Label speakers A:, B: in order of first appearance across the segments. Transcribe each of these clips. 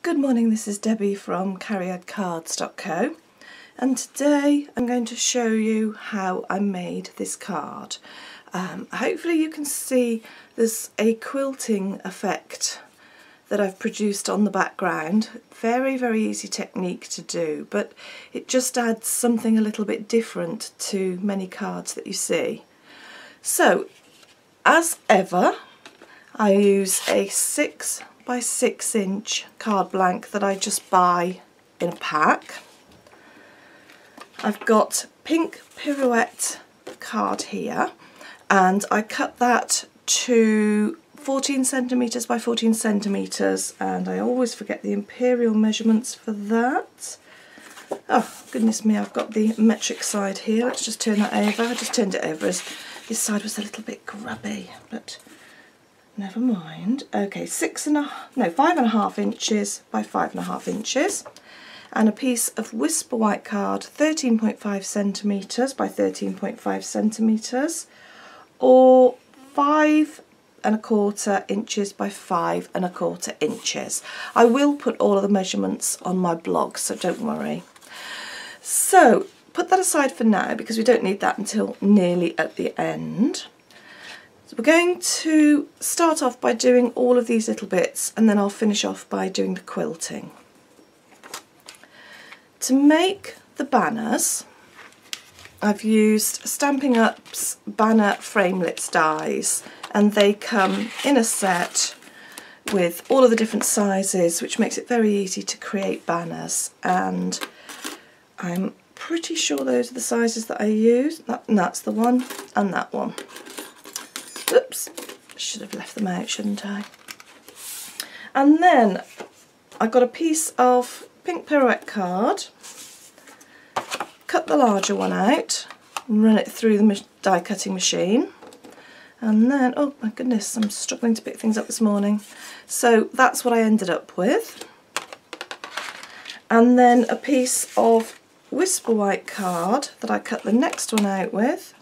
A: Good morning, this is Debbie from cariadcards.co and today I'm going to show you how I made this card. Um, hopefully you can see there's a quilting effect that I've produced on the background. Very, very easy technique to do, but it just adds something a little bit different to many cards that you see. So, as ever, I use a 6 by 6 inch card blank that I just buy in a pack. I've got pink pirouette card here and I cut that to 14 centimetres by 14 centimetres and I always forget the imperial measurements for that. Oh goodness me I've got the metric side here, let's just turn that over. I just turned it over as this side was a little bit grubby but never mind. Okay, six and a no five and a half inches by five and a half inches and a piece of Whisper White card 13.5 centimetres by 13.5 centimetres or 5 and a quarter inches by 5 and a quarter inches. I will put all of the measurements on my blog so don't worry. So put that aside for now because we don't need that until nearly at the end. So we're going to start off by doing all of these little bits and then I'll finish off by doing the quilting. To make the banners, I've used Stampin' Up's banner framelits dies and they come in a set with all of the different sizes which makes it very easy to create banners and I'm pretty sure those are the sizes that I use. That, that's the one and that one. Oops, should have left them out shouldn't I? And then I got a piece of pink pirouette card, cut the larger one out, and run it through the die cutting machine and then, oh my goodness, I'm struggling to pick things up this morning. So that's what I ended up with. And then a piece of Whisper White card that I cut the next one out with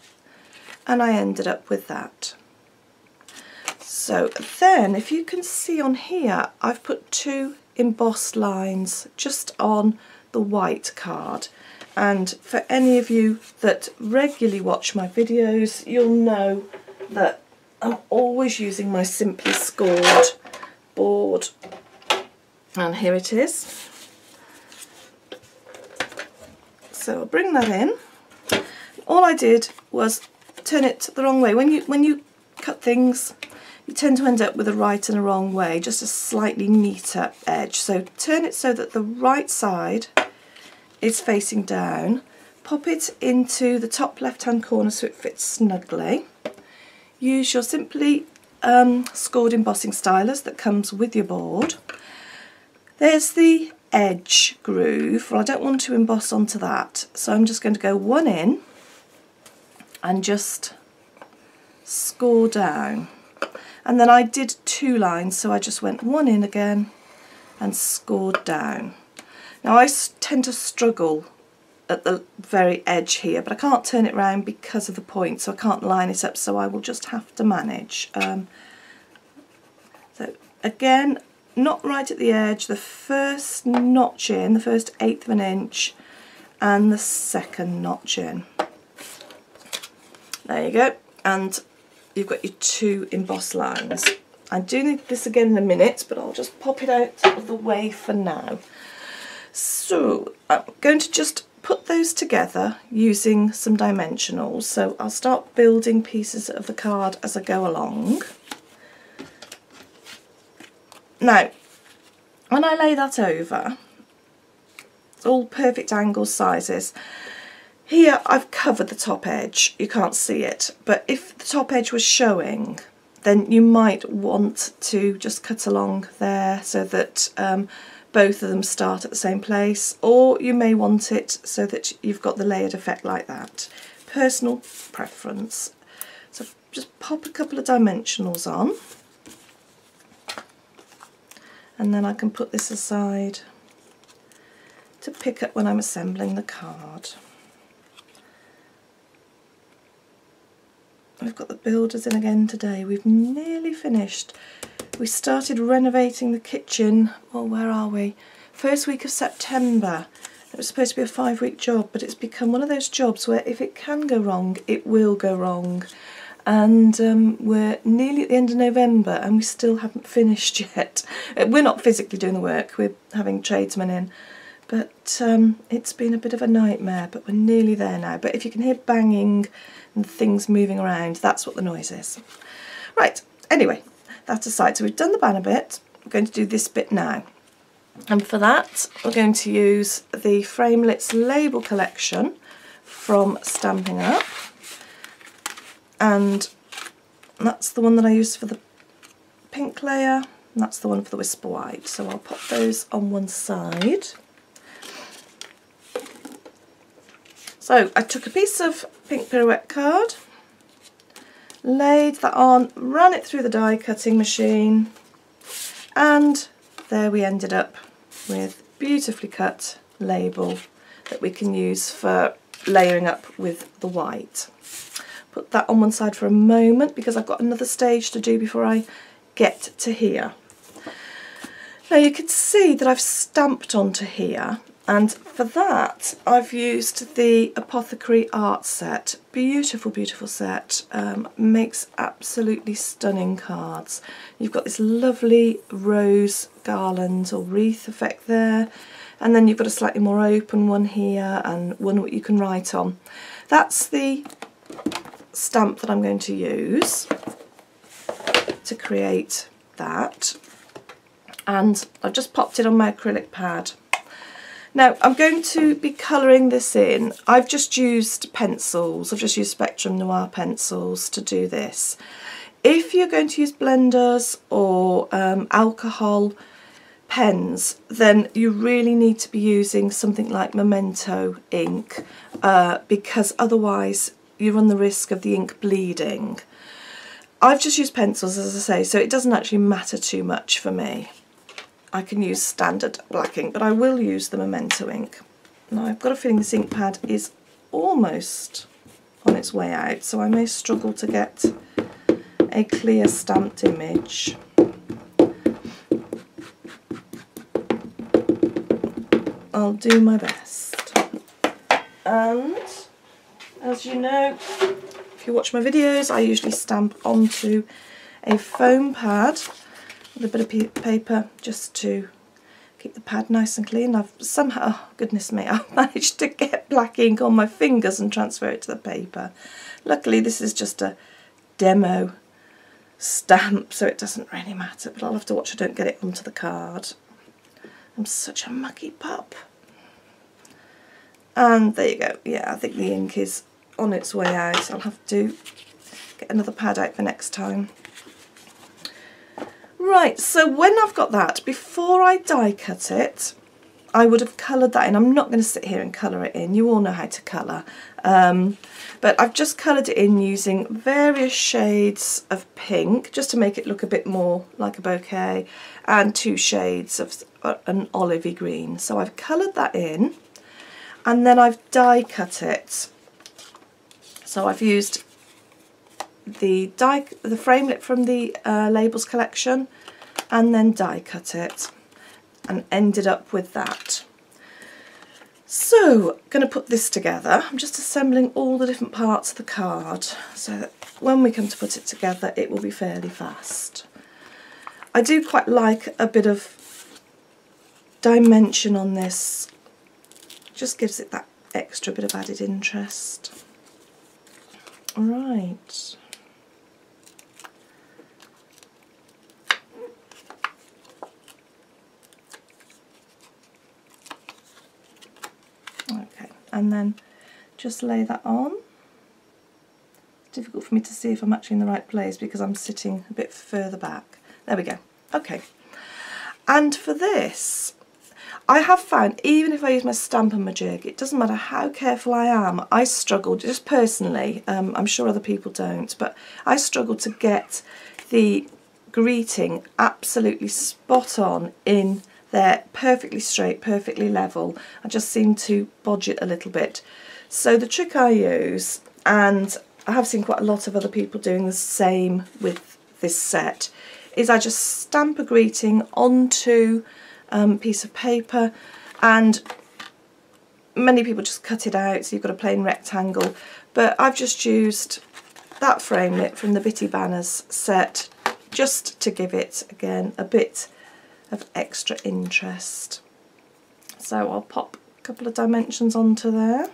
A: and I ended up with that. So then if you can see on here I've put two embossed lines just on the white card. And for any of you that regularly watch my videos you'll know that I'm always using my Simply Scored board. And here it is. So I'll bring that in. All I did was turn it the wrong way. When you when you cut things you tend to end up with a right and a wrong way, just a slightly neater edge. So turn it so that the right side is facing down, pop it into the top left hand corner so it fits snugly. Use your simply um, scored embossing stylus that comes with your board. There's the edge groove, well I don't want to emboss onto that so I'm just going to go one in and just score down and then I did two lines so I just went one in again and scored down. Now I tend to struggle at the very edge here but I can't turn it round because of the point so I can't line it up so I will just have to manage. Um, so again not right at the edge, the first notch in, the first eighth of an inch and the second notch in. There you go and you've got your two embossed lines. I do need this again in a minute, but I'll just pop it out of the way for now. So I'm going to just put those together using some dimensionals. So I'll start building pieces of the card as I go along. Now, when I lay that over, all perfect angle sizes. Here I've covered the top edge, you can't see it, but if the top edge was showing then you might want to just cut along there so that um, both of them start at the same place or you may want it so that you've got the layered effect like that. Personal preference. So just pop a couple of dimensionals on and then I can put this aside to pick up when I'm assembling the card. We've got the builders in again today. We've nearly finished. We started renovating the kitchen, well where are we? First week of September. It was supposed to be a five week job but it's become one of those jobs where if it can go wrong it will go wrong and um, we're nearly at the end of November and we still haven't finished yet. Uh, we're not physically doing the work, we're having tradesmen in but um, it's been a bit of a nightmare but we're nearly there now. But if you can hear banging and things moving around that's what the noise is. Right, anyway, that aside, so we've done the banner bit, we're going to do this bit now. And for that we're going to use the Framelits label collection from Stampin' Up and that's the one that I used for the pink layer and that's the one for the Whisper White. So I'll pop those on one side. So I took a piece of pink pirouette card, laid that on, ran it through the die cutting machine and there we ended up with beautifully cut label that we can use for layering up with the white put that on one side for a moment because I've got another stage to do before I get to here. Now you can see that I've stamped onto here and for that I've used the Apothecary art set. Beautiful, beautiful set. Um, makes absolutely stunning cards. You've got this lovely rose garland or wreath effect there and then you've got a slightly more open one here and one that you can write on. That's the stamp that I'm going to use to create that and I've just popped it on my acrylic pad. Now I'm going to be colouring this in. I've just used pencils, I've just used Spectrum Noir pencils to do this. If you're going to use blenders or um, alcohol pens then you really need to be using something like Memento ink uh, because otherwise you run the risk of the ink bleeding. I've just used pencils as I say so it doesn't actually matter too much for me. I can use standard black ink but I will use the Memento ink. Now I've got a feeling this ink pad is almost on its way out so I may struggle to get a clear stamped image. I'll do my best. And as you know, if you watch my videos, I usually stamp onto a foam pad with a bit of paper just to keep the pad nice and clean. I've somehow, oh goodness me, I've managed to get black ink on my fingers and transfer it to the paper. Luckily this is just a demo stamp so it doesn't really matter but I'll have to watch I don't get it onto the card. I'm such a mucky pup. And there you go. Yeah, I think the ink is on its way out. I'll have to get another pad out for next time. Right, so when I've got that, before I die cut it, I would have coloured that in. I'm not going to sit here and colour it in. You all know how to colour. Um, but I've just coloured it in using various shades of pink, just to make it look a bit more like a bouquet, and two shades of uh, an olivey green. So I've coloured that in and then I've die cut it. So I've used the die, the framelit from the uh, labels collection and then die cut it and ended up with that. So, going to put this together. I'm just assembling all the different parts of the card so that when we come to put it together it will be fairly fast. I do quite like a bit of dimension on this just gives it that extra bit of added interest. Right. Okay, and then just lay that on. It's difficult for me to see if I'm actually in the right place because I'm sitting a bit further back. There we go. Okay. And for this, I have found, even if I use my stamp and my jig, it doesn't matter how careful I am, I struggle, just personally, um, I'm sure other people don't, but I struggle to get the greeting absolutely spot on in there, perfectly straight, perfectly level. I just seem to bodge it a little bit. So the trick I use, and I have seen quite a lot of other people doing the same with this set, is I just stamp a greeting onto um, a piece of paper and many people just cut it out so you've got a plain rectangle but I've just used that framelit from the Bitty Banners set just to give it again a bit of extra interest. So I'll pop a couple of dimensions onto there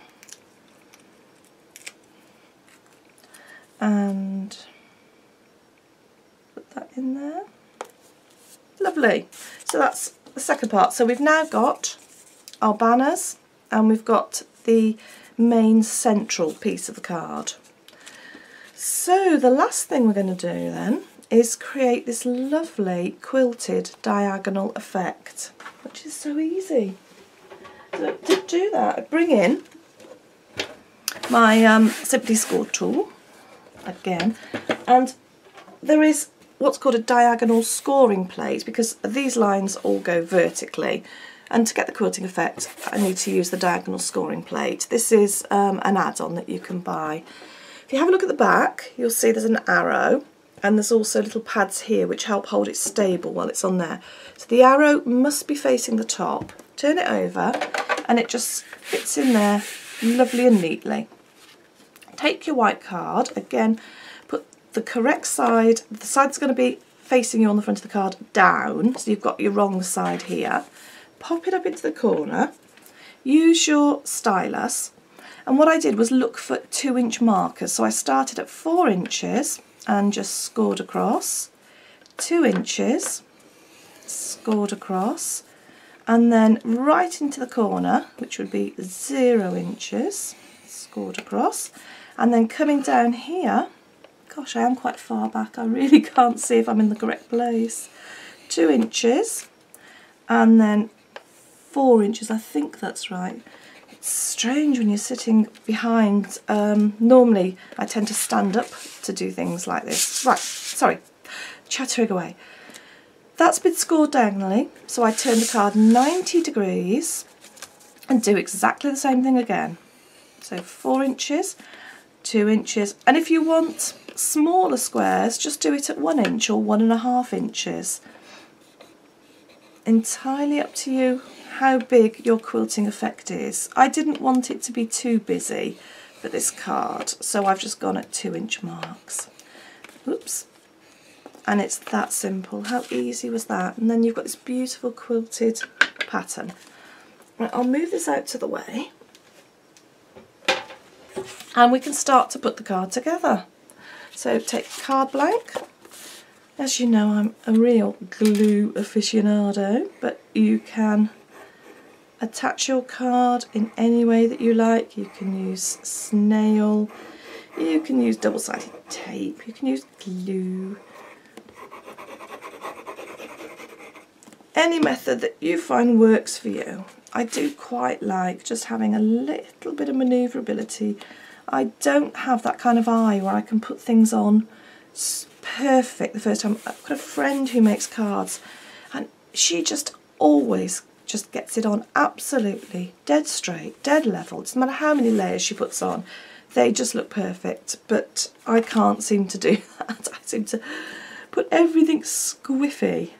A: and put that in there. Lovely. So that's the second part. So we've now got our banners and we've got the main central piece of the card. So the last thing we're going to do then is create this lovely quilted diagonal effect, which is so easy. So to do that, I bring in my um, Simply Score tool again, and there is what's called a diagonal scoring plate because these lines all go vertically and to get the quilting effect I need to use the diagonal scoring plate. This is um, an add-on that you can buy. If you have a look at the back you'll see there's an arrow and there's also little pads here which help hold it stable while it's on there. So the arrow must be facing the top. Turn it over and it just fits in there lovely and neatly. Take your white card, again put the correct side, the side that's going to be facing you on the front of the card down, so you've got your wrong side here. Pop it up into the corner, use your stylus and what I did was look for two inch markers. So I started at four inches and just scored across, two inches, scored across, and then right into the corner, which would be zero inches, scored across, and then coming down here, gosh I am quite far back, I really can't see if I'm in the correct place, two inches, and then four inches, I think that's right, strange when you're sitting behind. Um, normally I tend to stand up to do things like this. Right, sorry, chattering away. That's been scored diagonally, so I turn the card 90 degrees and do exactly the same thing again. So four inches, two inches, and if you want smaller squares, just do it at one inch or one and a half inches. Entirely up to you how big your quilting effect is. I didn't want it to be too busy for this card, so I've just gone at two inch marks. Oops. And it's that simple. How easy was that? And then you've got this beautiful quilted pattern. Right, I'll move this out to the way. And we can start to put the card together. So take card blank. As you know, I'm a real glue aficionado, but you can attach your card in any way that you like. You can use snail, you can use double-sided tape, you can use glue. Any method that you find works for you. I do quite like just having a little bit of manoeuvrability. I don't have that kind of eye where I can put things on perfect the first time. I've got a friend who makes cards and she just always just gets it on absolutely dead straight, dead level. It doesn't matter how many layers she puts on, they just look perfect. But I can't seem to do that. I seem to put everything squiffy.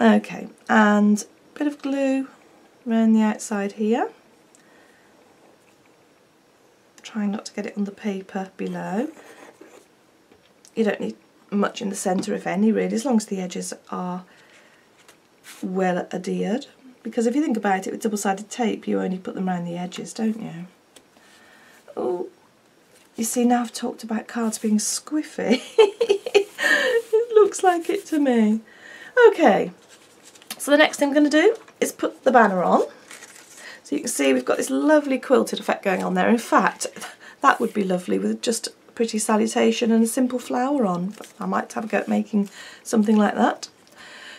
A: Okay, and a bit of glue around the outside here. Trying not to get it on the paper below. You don't need much in the centre, if any, really, as long as the edges are well adhered. Because if you think about it with double-sided tape you only put them around the edges don't you? Oh you see now I've talked about cards being squiffy. It looks like it to me. Okay so the next thing I'm going to do is put the banner on. So you can see we've got this lovely quilted effect going on there. In fact that would be lovely with just a pretty salutation and a simple flower on. I might have a go at making something like that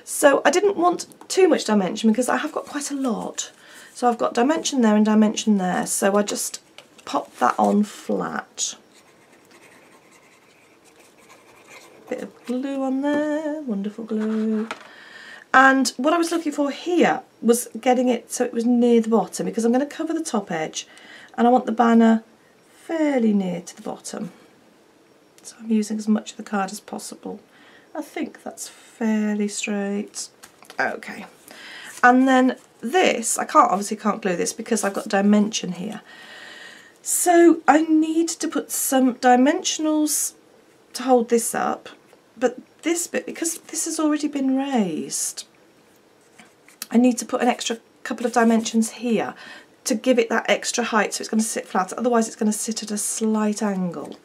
A: so I didn't want too much dimension because I have got quite a lot. So I've got dimension there and dimension there. So I just pop that on flat. Bit of glue on there, wonderful glue. And what I was looking for here was getting it so it was near the bottom because I'm going to cover the top edge and I want the banner fairly near to the bottom. So I'm using as much of the card as possible. I think that's fairly straight. Okay. And then this, I can't obviously can't glue this because I've got dimension here. So I need to put some dimensionals to hold this up, but this bit, because this has already been raised, I need to put an extra couple of dimensions here to give it that extra height so it's going to sit flat, otherwise it's going to sit at a slight angle.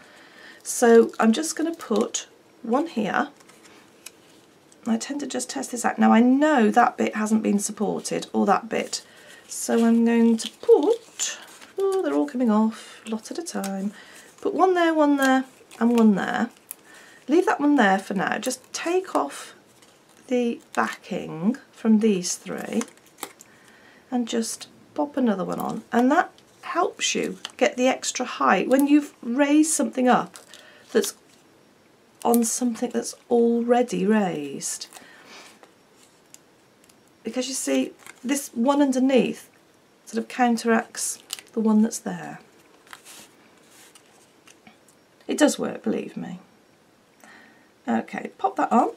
A: So I'm just going to put one here. I tend to just test this out. Now I know that bit hasn't been supported, or that bit, so I'm going to put, oh they're all coming off, a lot at a time, put one there, one there and one there. Leave that one there for now, just take off the backing from these three and just pop another one on. And that helps you get the extra height. When you've raised something up that's on something that's already raised because you see this one underneath sort of counteracts the one that's there. It does work, believe me. Okay, pop that on.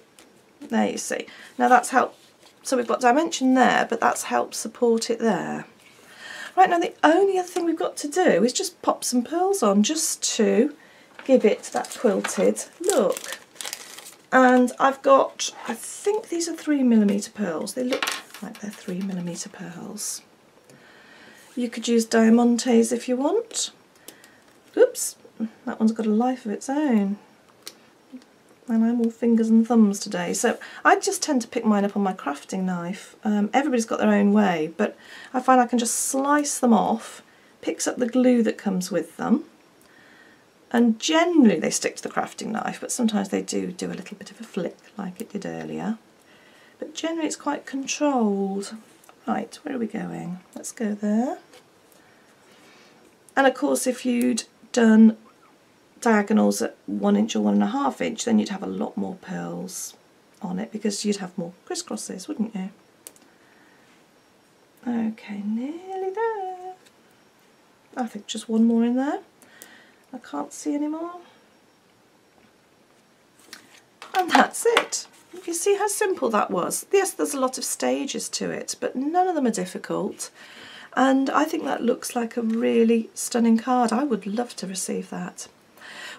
A: There you see. Now that's helped, so we've got dimension there, but that's helped support it there. Right, now the only other thing we've got to do is just pop some pearls on, just to give it that quilted look. And I've got, I think these are three millimetre pearls. They look like they're three millimetre pearls. You could use diamantes if you want. Oops, that one's got a life of its own and I'm all fingers and thumbs today. So I just tend to pick mine up on my crafting knife. Um, everybody's got their own way, but I find I can just slice them off, picks up the glue that comes with them, and generally they stick to the crafting knife, but sometimes they do do a little bit of a flick like it did earlier. But generally it's quite controlled. Right, where are we going? Let's go there. And of course if you'd done diagonals at one inch or one and a half inch, then you'd have a lot more pearls on it because you'd have more crisscrosses, wouldn't you? Okay, nearly there. I think just one more in there. I can't see any more. And that's it. You see how simple that was? Yes, there's a lot of stages to it, but none of them are difficult. And I think that looks like a really stunning card. I would love to receive that.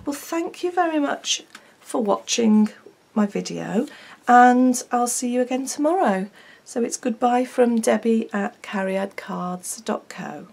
A: Well, thank you very much for watching my video and I'll see you again tomorrow. So it's goodbye from Debbie at cariadcards.co.